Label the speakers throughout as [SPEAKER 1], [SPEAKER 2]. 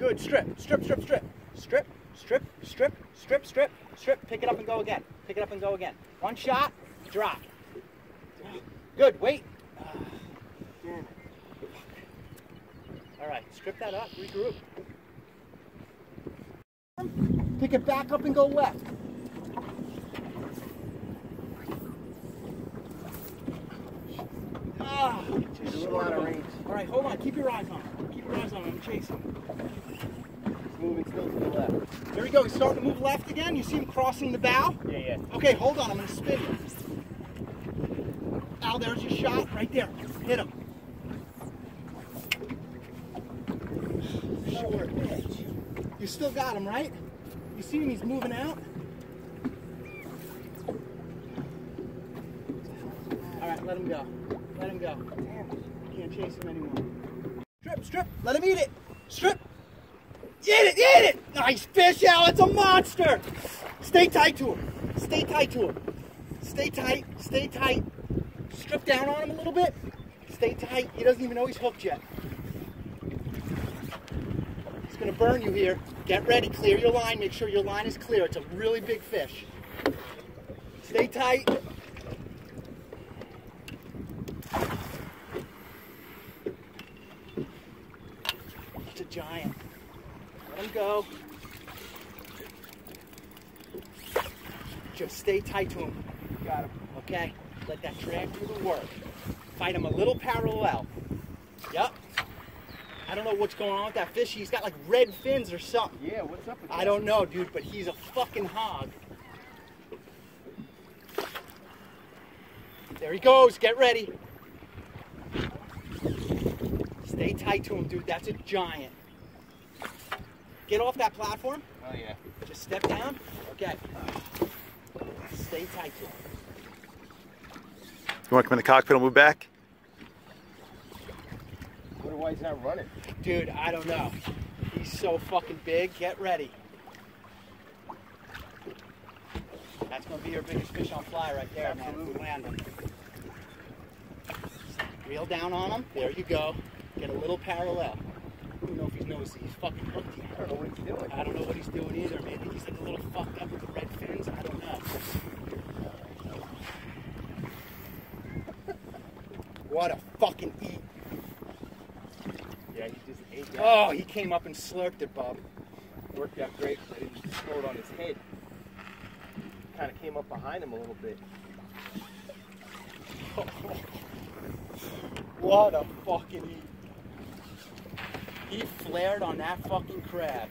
[SPEAKER 1] Good. Strip, strip, strip, strip. Strip, strip, strip, strip, strip, strip. Pick it up and go again. Pick it up and go again. One shot, drop. Good. Wait. All right. Strip that up. Regroup. Pick it back up and go left. Ah,
[SPEAKER 2] He's a little out of range.
[SPEAKER 1] All right, hold on. Keep your eyes on chasing.
[SPEAKER 2] He's moving still to the left.
[SPEAKER 1] There we go. He's starting to move left again. You see him crossing the bow?
[SPEAKER 2] Yeah, yeah.
[SPEAKER 1] Okay, hold on. I'm going to spin you. Al, there's your shot right there. Hit him. Short pitch. You still got him, right? You see him? He's moving out. All right, let him go. Let him go. Damn, can't chase him anymore. Strip. Let him eat it. Strip. Eat it, eat it. Nice fish, Al. It's a monster. Stay tight to him. Stay tight to him. Stay tight. Stay tight. Strip down on him a little bit. Stay tight. He doesn't even know he's hooked yet. He's gonna burn you here. Get ready. Clear your line. Make sure your line is clear. It's a really big fish. Stay tight. A giant. Let him go. Just stay tight to him. Got him. Okay? Let that drag do the work. Fight him a little parallel. Yep. I don't know what's going on with that fish. He's got like red fins or something.
[SPEAKER 2] Yeah, what's up with
[SPEAKER 1] I don't know, dude, but he's a fucking hog. There he goes. Get ready. Stay tight to him, dude. That's a giant. Get off that platform.
[SPEAKER 2] Oh, yeah.
[SPEAKER 1] Just step down. Okay. Stay tight to him.
[SPEAKER 3] You want to come in the cockpit? I'll move back.
[SPEAKER 2] Wonder why he's not running.
[SPEAKER 1] Dude, I don't know. He's so fucking big. Get ready. That's gonna be your biggest fish on fly right there, man. If we land him. Reel down on him. There you go. Get a little parallel. I don't know if he's noticed he's fucking hooked
[SPEAKER 2] I don't know what he's doing.
[SPEAKER 1] I don't know what he's doing either. Maybe he's like a little fucked up with the red fins. I don't know. What a fucking eat.
[SPEAKER 2] Yeah, he just ate that.
[SPEAKER 1] Oh, he came up and slurped it, Bob.
[SPEAKER 2] Worked out great, but I didn't throw it on his head. Kind of came up behind him a little bit.
[SPEAKER 1] What a fucking eat. He flared on that fucking crab.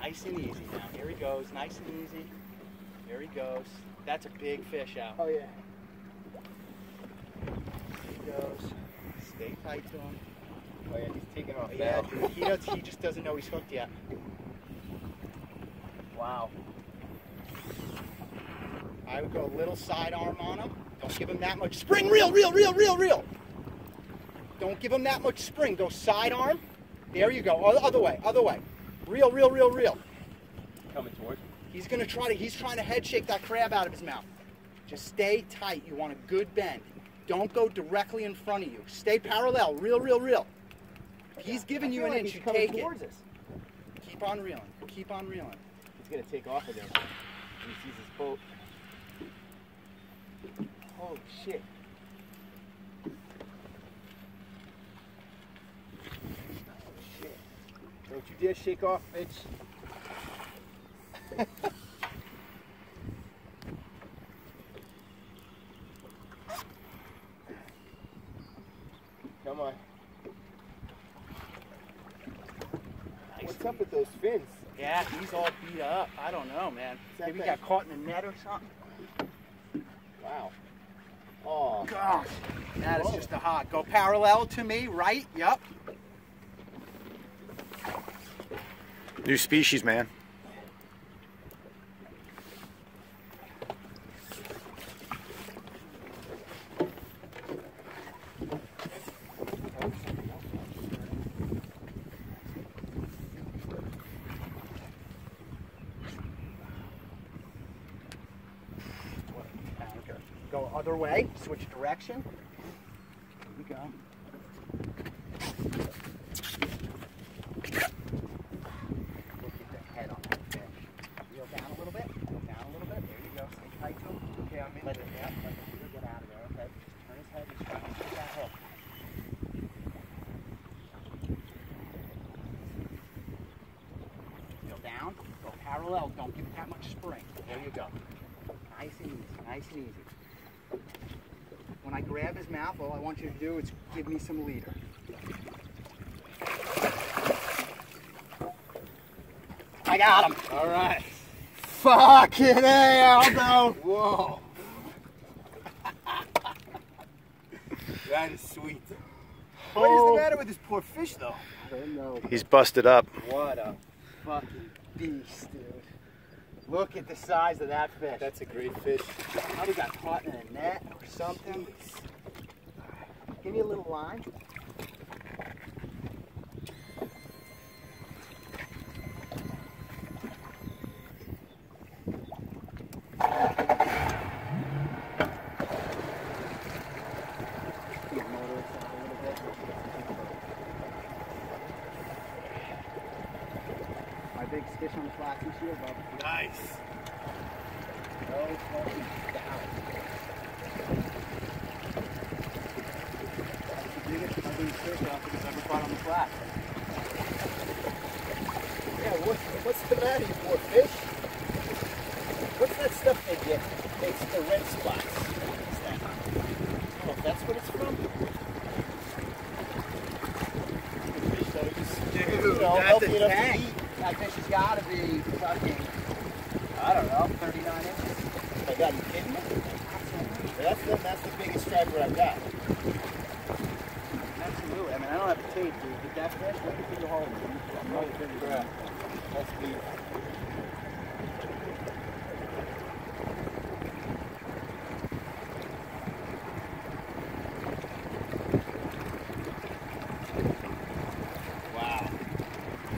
[SPEAKER 1] Nice and easy now. Here he goes. Nice and easy. Here he goes. That's a big fish out.
[SPEAKER 2] Oh, yeah.
[SPEAKER 1] Here he goes. Stay tight to him.
[SPEAKER 2] Oh, yeah, he's taking off oh,
[SPEAKER 1] Yeah,
[SPEAKER 2] now.
[SPEAKER 1] dude, he, does, he just doesn't know he's hooked yet.
[SPEAKER 2] Wow.
[SPEAKER 1] I would go a little sidearm on him. Don't give him that much spring. Reel, reel, reel, reel, reel. Don't give him that much spring. Go sidearm. There you go. Other, other way, other way. Reel, reel, reel, reel.
[SPEAKER 2] Coming towards me.
[SPEAKER 1] He's gonna try to. He's trying to head shake that crab out of his mouth. Just stay tight. You want a good bend. Don't go directly in front of you. Stay parallel. Reel, reel, reel. If he's giving you an
[SPEAKER 2] like
[SPEAKER 1] inch, you
[SPEAKER 2] coming
[SPEAKER 1] take it.
[SPEAKER 2] us.
[SPEAKER 1] Keep on reeling. Keep on reeling.
[SPEAKER 2] He's gonna take off again. When he sees his boat. Holy shit. Shit. Don't you dare shake off, bitch. Come on. What's up with those fins?
[SPEAKER 1] Yeah, he's all beat up. I don't know, man. Maybe he got caught in a net or something.
[SPEAKER 2] Wow. Oh,
[SPEAKER 1] Gosh, that is
[SPEAKER 2] Whoa.
[SPEAKER 1] just a hot. Go parallel to me, right? Yep.
[SPEAKER 3] New species, man.
[SPEAKER 1] Go other way. Switch direction. Here we go. Parallel, don't give it that much spring.
[SPEAKER 2] There you go.
[SPEAKER 1] Nice and easy, nice and easy. When I grab his mouth, all I want you to do is give me some leader. I got him.
[SPEAKER 2] All right.
[SPEAKER 1] Fucking A, Aldo.
[SPEAKER 2] Whoa. that is sweet. What is the oh. matter with this poor fish, though?
[SPEAKER 1] I don't know.
[SPEAKER 3] He's busted up.
[SPEAKER 2] What a.
[SPEAKER 1] Fucking beast, dude. Look at the size of that fish.
[SPEAKER 2] That's a great fish.
[SPEAKER 1] Probably got caught in a net or something. Give me a little line. Fish on the flat this year, bub.
[SPEAKER 2] Nice.
[SPEAKER 1] No fucking doubt. That's the biggest ugly fish I've ever caught on the flat.
[SPEAKER 2] Yeah, what, what's the matter, you poor fish? What's that stuff they get? It's the red spots. What's that? Oh, that's what it's from? Fish, though, just,
[SPEAKER 1] Dude,
[SPEAKER 2] you know,
[SPEAKER 1] that's a
[SPEAKER 2] enough to
[SPEAKER 1] tank.
[SPEAKER 2] eat.
[SPEAKER 1] That fish has got to be fucking, I don't know, 39 inches.
[SPEAKER 2] My God, you kidding me? That's the, that's the biggest striper I've got.
[SPEAKER 1] Absolutely. I mean, I don't have to tape, dude, but that fish, look at the hole. I'm not even
[SPEAKER 2] Yeah. That's beef. Wow.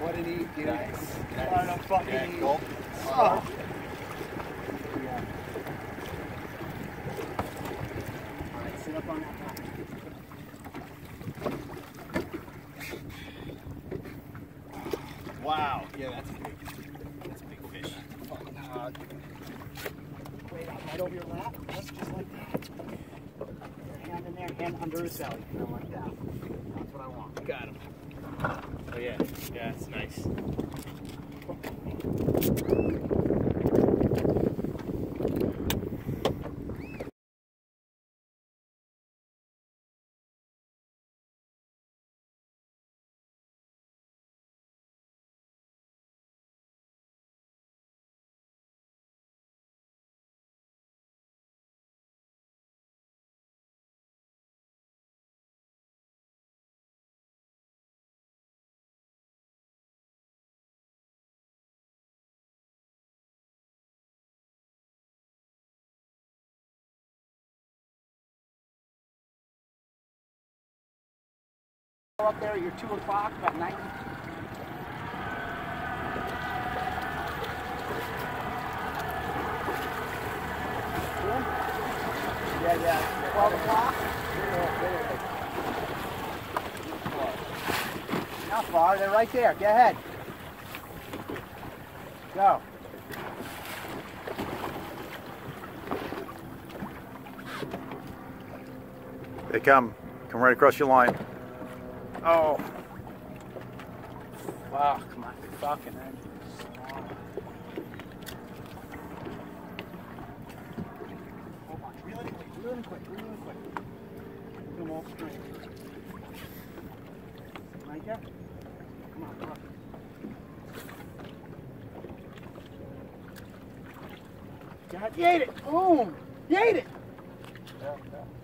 [SPEAKER 1] What an eat, dude.
[SPEAKER 2] Nice.
[SPEAKER 1] What a fucking
[SPEAKER 2] Yeah,
[SPEAKER 1] that top.
[SPEAKER 2] Wow. Yeah, that's big. That's a big fish.
[SPEAKER 1] Fucking hog. Wait out right over your lap. Just, just like that. Your hand in there, hand under his belly. Like that. That's what I want.
[SPEAKER 2] Got him. Oh yeah. Yeah, it's nice.
[SPEAKER 1] Up there at your 2 o'clock, about 90. Yeah, yeah. 12 o'clock? Not far, they're right there. Go ahead. Go.
[SPEAKER 3] They come. Come right across your line.
[SPEAKER 1] Oh. Fuck my fucking end. Hold on. Reel it in quick. Reel it in quick. Reel it in quick. Get them all straight. Right there? Come on, come on. God, yate it! Boom! Yate it!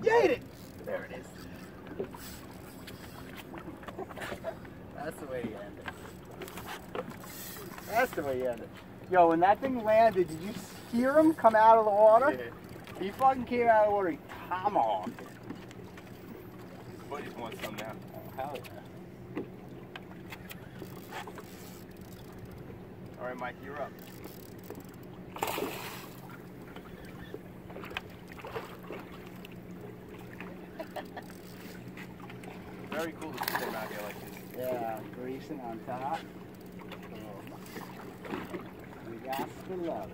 [SPEAKER 1] Yate it! There it is. That's the way you end it. That's the way you end it. Yo, when that thing landed, did you hear him come out of the water? He fucking came out of the water. He tomahawked. it.
[SPEAKER 2] His buddies want some now.
[SPEAKER 1] Oh, hell yeah.
[SPEAKER 2] All right, Mike, you're up. Very cool to see them out here like this.
[SPEAKER 1] Yeah, greasing on top. So, we got to love.